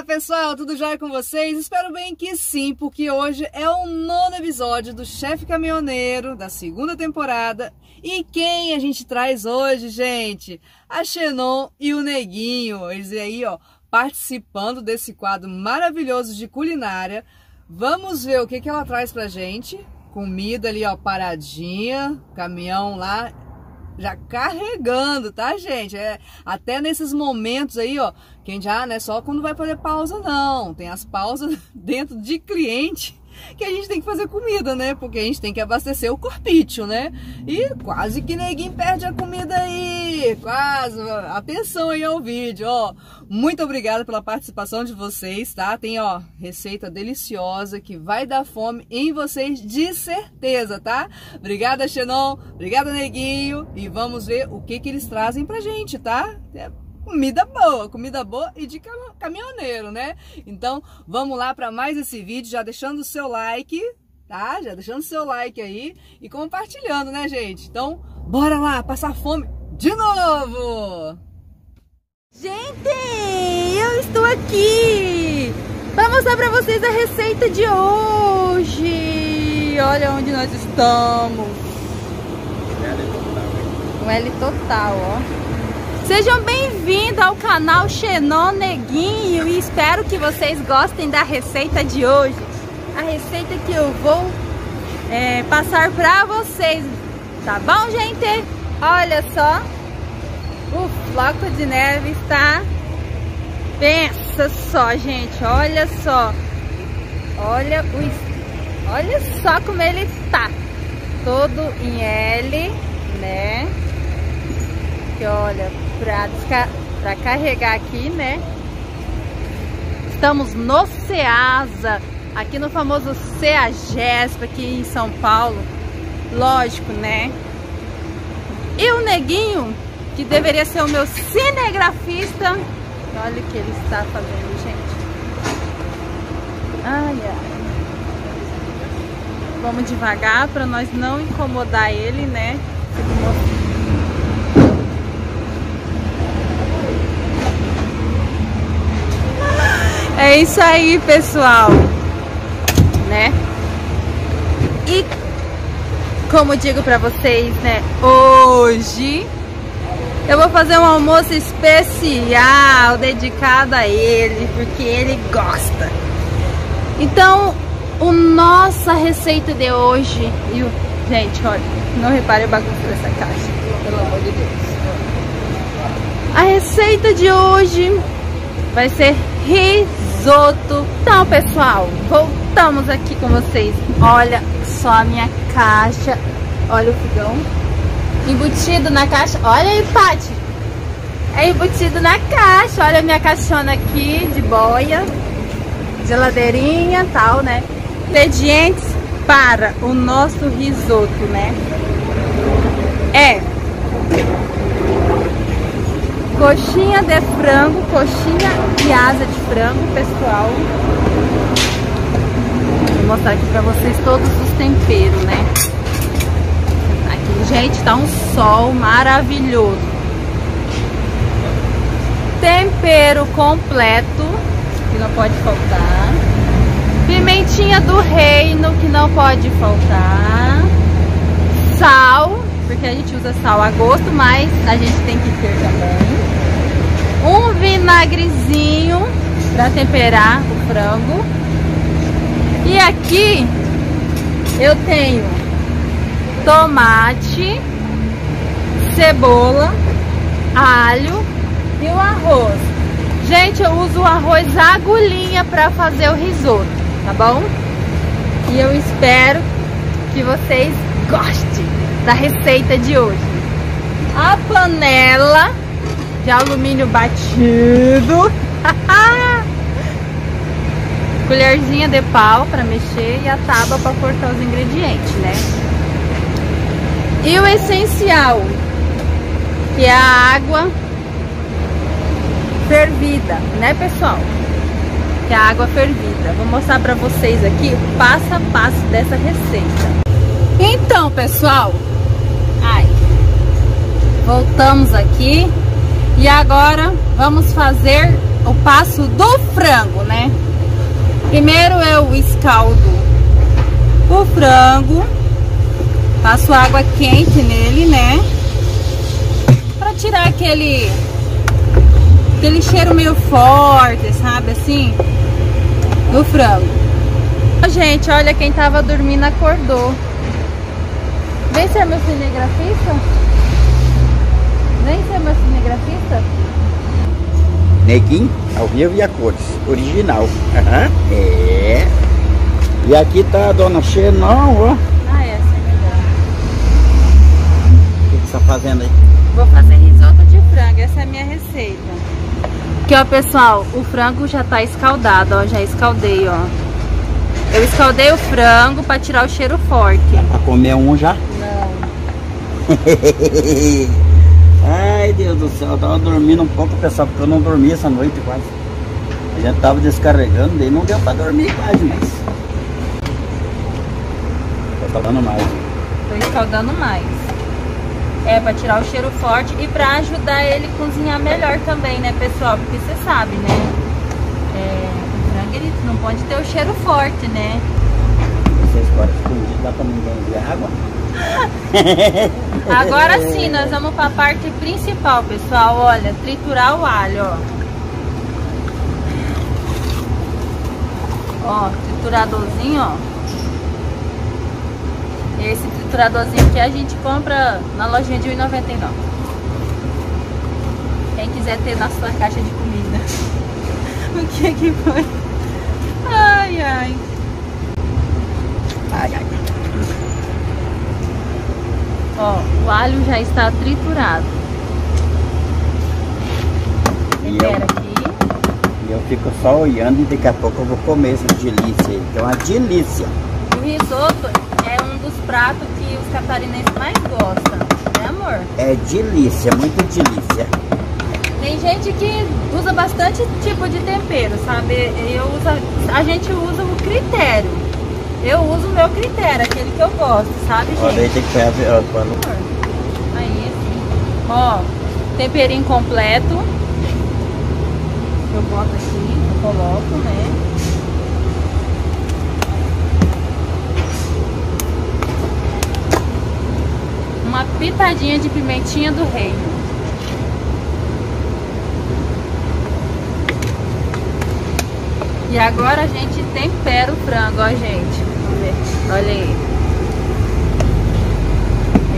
Olá pessoal, tudo jóia com vocês? Espero bem que sim, porque hoje é o nono episódio do Chefe Caminhoneiro da segunda temporada. E quem a gente traz hoje, gente? A Xenon e o Neguinho. Eles aí, ó, participando desse quadro maravilhoso de culinária. Vamos ver o que, que ela traz pra gente. Comida ali, ó, paradinha, caminhão lá já carregando, tá, gente? É, até nesses momentos aí, ó, quem já, né, só quando vai fazer pausa, não. Tem as pausas dentro de cliente que a gente tem que fazer comida, né? Porque a gente tem que abastecer o corpício, né? E quase que ninguém perde a comida aí, quase. Atenção aí ao vídeo, ó. Muito obrigada pela participação de vocês, tá? Tem, ó, receita deliciosa que vai dar fome em vocês de certeza, tá? Obrigada, Xenon. Obrigada, Neguinho. E vamos ver o que que eles trazem pra gente, tá? É comida boa, comida boa e de caminhoneiro, né? Então, vamos lá para mais esse vídeo, já deixando o seu like, tá? Já deixando o seu like aí e compartilhando, né, gente? Então, bora lá, passar fome de novo! Gente, eu estou aqui para mostrar para vocês a receita de hoje. Olha onde nós estamos. Um L total, ó. Sejam bem-vindos ao canal Xenon Neguinho e espero que vocês gostem da receita de hoje. A receita que eu vou é, passar para vocês, tá bom, gente? Olha só, o floco de neve está... Pensa só, gente, olha só. Olha, o... olha só como ele tá. Todo em L, né? Que olha, para carregar aqui, né? Estamos no Ceasa, aqui no famoso CEAGESP, aqui em São Paulo. Lógico, né? E o Neguinho, que deveria ser o meu cinegrafista. Olha o que ele está fazendo, gente. Ai, ai. Vamos devagar para nós não incomodar ele, né? É isso aí, pessoal. Né? E como digo pra vocês, né? Hoje eu vou fazer um almoço especial dedicado a ele, porque ele gosta. Então, o nossa receita de hoje, e o, gente, olha, não repare a bagunça dessa caixa, pelo amor de Deus. A receita de hoje vai ser risoto. Então, pessoal, voltamos aqui com vocês. Olha só a minha caixa. Olha o fogão. Embutido na caixa. Olha aí, Paty. É embutido na caixa. Olha a minha caixona aqui de boia. Geladeirinha tal, né? Ingredientes para o nosso risoto, né? É Coxinha de frango, coxinha e asa de frango, pessoal. Vou mostrar aqui pra vocês todos os temperos, né? Aqui, gente, tá um sol maravilhoso. Tempero completo, que não pode faltar. Pimentinha do reino, que não pode faltar. Porque a gente usa sal a gosto, mas a gente tem que ter também um vinagrezinho para temperar o frango. E aqui eu tenho tomate, cebola, alho e o arroz. Gente, eu uso o arroz agulhinha para fazer o risoto, tá bom? E eu espero que vocês gostem da receita de hoje. A panela de alumínio batido. Colherzinha de pau para mexer e a tábua para cortar os ingredientes, né? E o essencial, que é a água fervida, né, pessoal? Que é a água fervida. Vou mostrar para vocês aqui o passo a passo dessa receita. Então, pessoal, voltamos aqui e agora vamos fazer o passo do frango, né? Primeiro eu escaldo o frango, passo água quente nele, né? Pra tirar aquele aquele cheiro meio forte, sabe assim, do frango. Gente, olha quem tava dormindo acordou. Vem ser meu cinegrafista? Vem ser meu cinegrafista? Neguinho, ao vivo e a cores, original. Uhum. É. E aqui tá a dona Xenon, ó. Ah, essa é melhor. O que você tá fazendo aí? Vou fazer risoto de frango, essa é a minha receita. Aqui, ó, pessoal, o frango já tá escaldado, ó, já escaldei, ó. Eu escaldei o frango pra tirar o cheiro forte. Dá pra comer um já? Não. Ai, Deus do céu, eu tava dormindo um pouco, pessoal, porque eu não dormi essa noite quase. A gente tava descarregando, daí não deu pra dormir quase, mas... Tô falando mais. Tô escaldando mais. É, pra tirar o cheiro forte e pra ajudar ele a cozinhar melhor também, né, pessoal? Porque você sabe, né? É, o frango, ele não pode ter o cheiro forte, né? Vocês podem escondido, dá pra ninguém ver água? Agora sim, nós vamos para a parte principal, pessoal. Olha, triturar o alho, ó. Ó, trituradorzinho, ó. Esse trituradorzinho que a gente compra na lojinha de R$1,99. Quem quiser ter na sua caixa de comida. o que que foi? Ai, ai. Ai, ai. Ó, o alho já está triturado. E Tempera eu, aqui. e eu fico só olhando e daqui a pouco eu vou comer essa delícia aí. Então, uma delícia. O risoto é um dos pratos que os catarinenses mais gostam, né amor? É delícia, muito delícia. Tem gente que usa bastante tipo de tempero, sabe? Eu uso, a gente usa o critério. Eu uso o meu critério, aquele que eu gosto, sabe, Olha aí, gente? tem que pegar ó, quando... Aí, assim. Ó, temperinho completo. Eu boto aqui, eu coloco, né? Uma pitadinha de pimentinha do reino. E agora a gente tempera o frango, ó, gente. Vamos ver. Olha aí.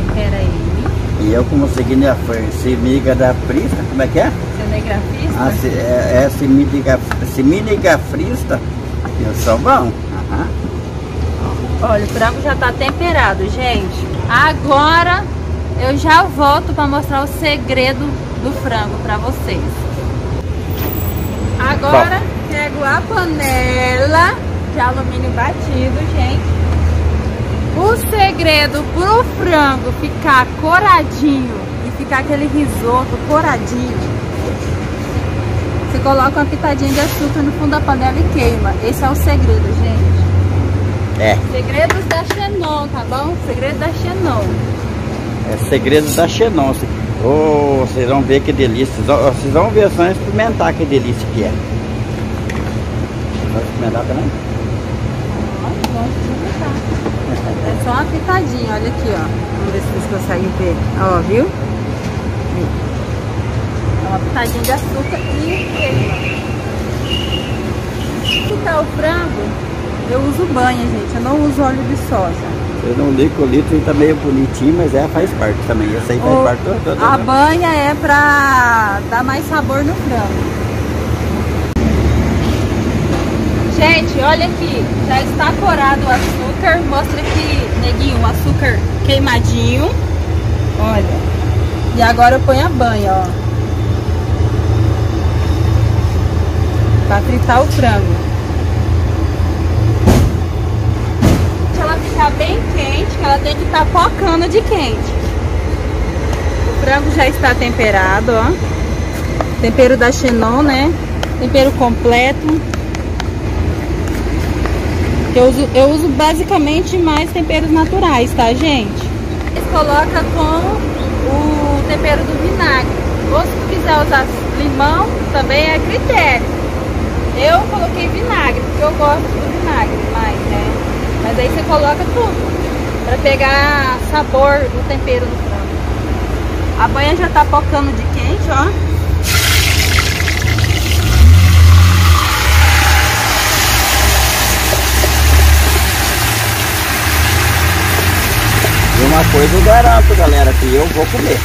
Tempera ele. E eu como semiga da frista, como é que é? Cinegrafista. Ah, se, é, é semiga, eu sou bom. Aham. Olha, o frango já tá temperado, gente. Agora eu já volto para mostrar o segredo do frango para vocês. Agora pego a panela de alumínio batido, gente. O segredo pro frango ficar coradinho e ficar aquele risoto coradinho, você coloca uma pitadinha de açúcar no fundo da panela e queima. Esse é o segredo, gente. É, Segredos da Xenon, tá bom? Segredo da Xenon. é segredo da Xenon. Oh, vocês vão ver que delícia. Vocês vão- Vocês vão ver, só experimentar que delícia que é. Vai também? É só uma pitadinha, olha aqui, ó. Vamos ver se vocês conseguem ver. Ó, viu? É uma pitadinha de açúcar e queima. Ficar o frango, eu uso banha, gente. Eu não uso óleo de soja. Vocês não que o litro tá meio bonitinho, mas é, faz parte também. Essa aí faz O- parte do- A banha é pra dar mais sabor no frango. Gente, olha aqui, já está corado o açúcar. Mostra aqui, neguinho, o açúcar queimadinho. Olha. E agora eu ponho a banha, ó. Pra fritar o frango. Deixa ela ficar bem quente, que ela tem que estar pocando de quente. O frango já está temperado, ó. Tempero da Xenon, né? Tempero completo. Eu uso, eu uso basicamente mais temperos naturais, tá, gente? Você coloca com o tempero do vinagre. Ou se tu quiser usar Limão também é critério. Eu coloquei vinagre, porque eu gosto do vinagre mais, né? Mas aí você coloca tudo, pra pegar sabor do tempero no frango. A banha já tá pocando de quente, ó. Coisa eu garanto, galera, que eu vou comer.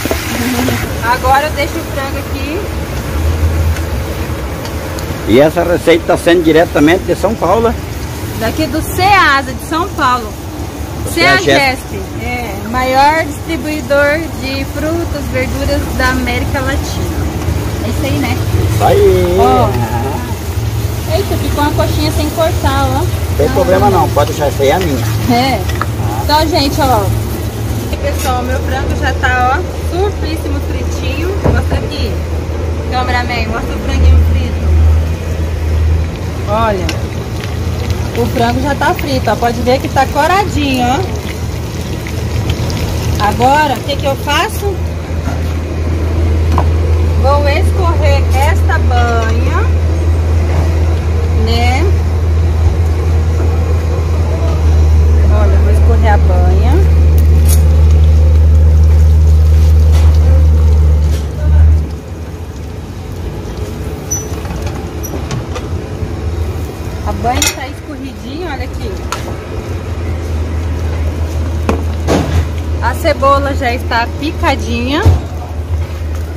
Agora eu deixo o frango aqui. E essa receita está sendo diretamente de São Paulo. Daqui do Ceasa, de São Paulo. Ceagesp, é, maior distribuidor de frutas, verduras da América Latina. É isso aí, né? Isso aí. Ó. Eita, ficou uma coxinha sem cortar, ó. Não tem problema não, pode deixar, essa aí é a minha. É. Então, gente, ó, pessoal, meu frango já tá, ó, surfíssimo fritinho. Mostra aqui. Cameraman, mostra o franguinho frito. Olha. O frango já tá frito, ó. Pode ver que tá coradinho, ó. Agora, o que que eu faço? Vou escorrer esta banha, né? Olha, vou escorrer a banha. banho tá escorridinho, olha aqui. A cebola já está picadinha.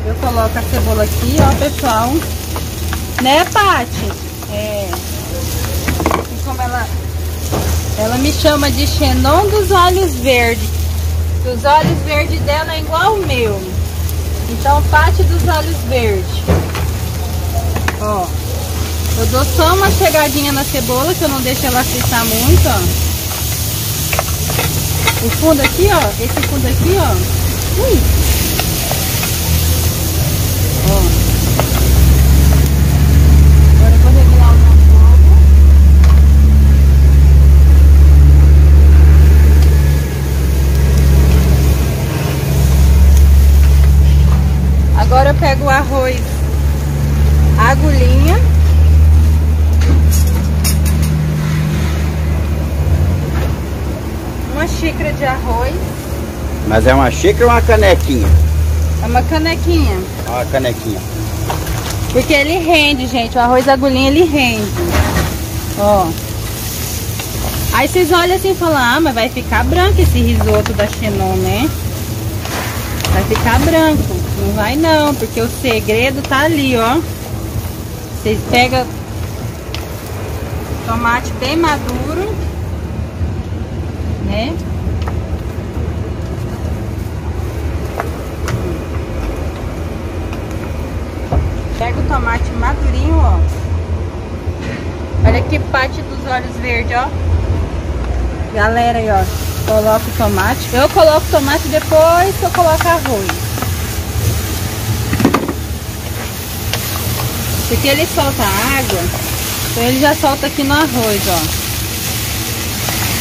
Eu coloco a cebola aqui, ó, pessoal. Né, Pati? É. E como ela... Ela me chama de xenon dos olhos verdes. Os olhos verdes dela é igual o meu. Então, Pati dos olhos verdes. Ó. Eu dou só uma chegadinha na cebola, que eu não deixo ela fritar muito, ó. O fundo aqui, ó. Esse fundo aqui, ó. Ui. Ó. Agora eu pego o arroz agulhinha uma xícara de arroz. Mas é uma xícara ou uma canequinha? É uma canequinha. Uma canequinha. Porque ele rende, gente. O arroz agulhinha ele rende. Ó. Aí vocês olham assim e falam, ah, mas vai ficar branco esse risoto da Xenon, né? Vai ficar branco. Não vai não, porque o segredo tá ali, ó. Vocês pegam tomate bem maduro né? Pega o tomate madurinho, ó. Olha que parte dos olhos verdes, ó. Galera aí, ó. Coloca o tomate. Eu coloco tomate depois que eu coloco arroz. Porque ele solta água, então ele já solta aqui no arroz, ó.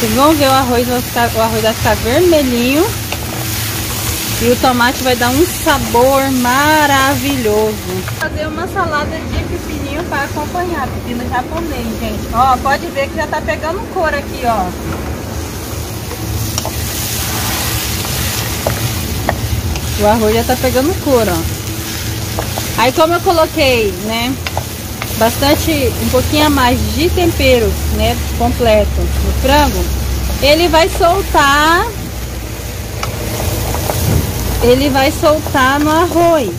Vocês vão ver o arroz, vai ficar, o arroz vai ficar vermelhinho. E o tomate vai dar um sabor maravilhoso. Vou fazer uma salada de pepininho para acompanhar. Pepino japonês, gente. Ó, pode ver que já tá pegando cor aqui, ó. O arroz já tá pegando cor, ó. Aí como eu coloquei, né, bastante, um pouquinho a mais de tempero, né, completo no frango, ele vai soltar, ele vai soltar no arroz.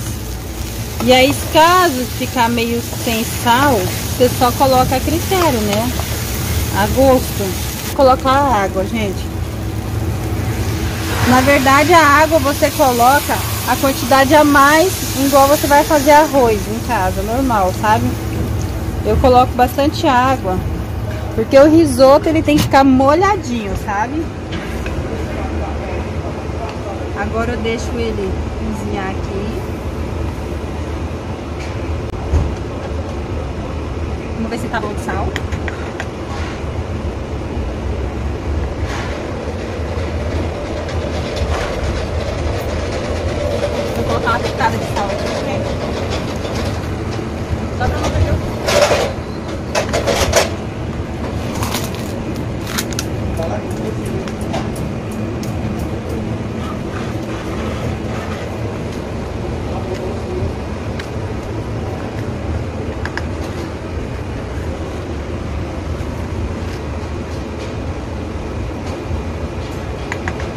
E aí, caso ficar meio sem sal, você só coloca a critério, né? A gosto. Vou colocar água, gente. Na verdade, a água você coloca a quantidade a mais, igual você vai fazer arroz em casa, normal, sabe? Eu coloco bastante água, porque o risoto ele tem que ficar molhadinho, sabe? Agora eu deixo ele cozinhar aqui. Vamos ver se tá bom de sal. Vou colocar uma pitada de sal aqui, gente.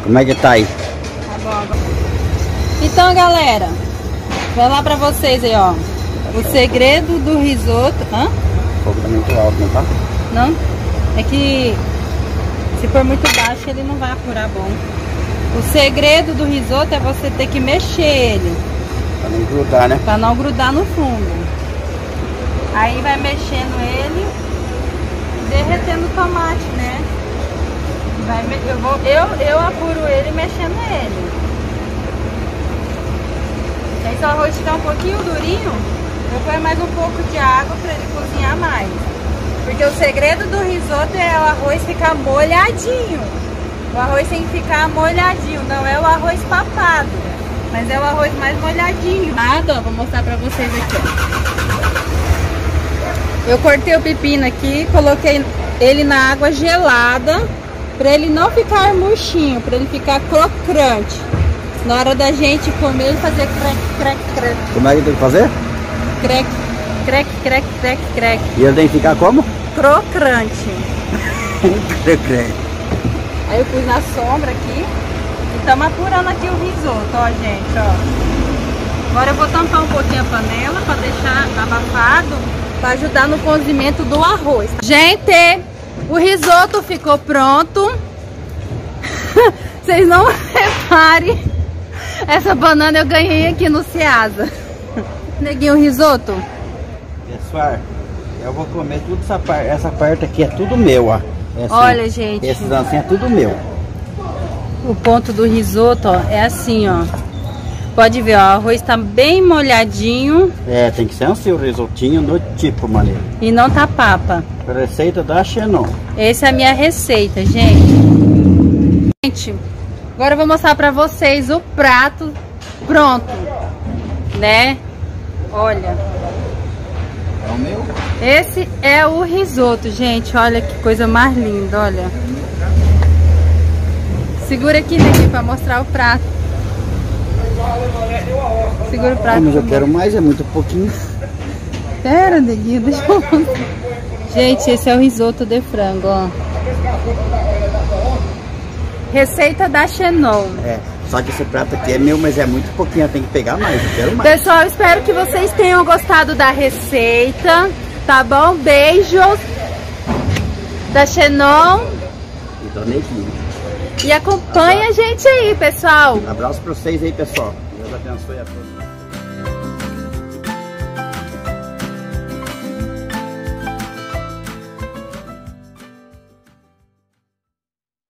Como é que tá aí? Tá bom agora. Então, galera, vai lá pra vocês aí, ó. O segredo do risoto... Hã? O fogo tá muito alto, não tá? Não? É que se for muito baixo ele não vai apurar bom. O segredo do risoto é você ter que mexer ele. Pra não grudar, né? Pra não grudar no fundo. Aí vai mexendo ele e derretendo o tomate, né? Vai, eu, vou, eu, eu apuro ele mexendo ele. Aí se o arroz ficar um pouquinho durinho, eu ponho mais um pouco de água para ele cozinhar mais. Porque o segredo do risoto é o arroz ficar molhadinho. O arroz tem que ficar molhadinho, não é o arroz papado. Mas é o arroz mais molhadinho. Nada, ó, vou mostrar pra vocês aqui, ó. Eu cortei o pepino aqui, coloquei ele na água gelada para ele não ficar murchinho, para ele ficar crocante. Na hora da gente comer, ele fazer crec, crec, crec. Como é que tem que fazer? Crec, crec, crec, crec, crec. E ele tem que ficar como? Crocante. Crec, Aí eu pus na sombra aqui e estamos apurando aqui o risoto, ó, gente, ó. Agora eu vou tampar um pouquinho a panela para deixar abafado, para ajudar no cozimento do arroz. Gente, o risoto ficou pronto. Vocês não reparem. Essa banana eu ganhei aqui no Ceasa. Neguinho, o risoto. Pessoal, eu vou comer tudo essa parte. Essa parte aqui é tudo meu, ó. Assim, Olha, gente. Esses ancinhos é tudo meu. O ponto do risoto, ó, é assim, ó. Pode ver, ó, o arroz tá bem molhadinho. É, tem que ser assim o risotinho no tipo, maneiro. E não tá papa. Receita da Xenon. Essa é a minha receita, gente. Gente, agora eu vou mostrar pra vocês o prato pronto, né? Olha. É o meu? Esse é o risoto, gente. Olha que coisa mais linda, olha. Segura aqui, né, pra mostrar o prato. Segura o prato. Mas eu quero mais, é muito pouquinho. Pera, neguinho, deixa eu. Gente, esse é o risoto de frango, ó. Receita da Xenon. É, só que esse prato aqui é meu, mas é muito pouquinho, tem que pegar mais, eu quero mais. Pessoal, espero que vocês tenham gostado da receita, tá bom? Beijos da Xenon. E do neguinho. E acompanha a gente aí, pessoal. Abraço pra vocês aí, pessoal. Abençoe a todos.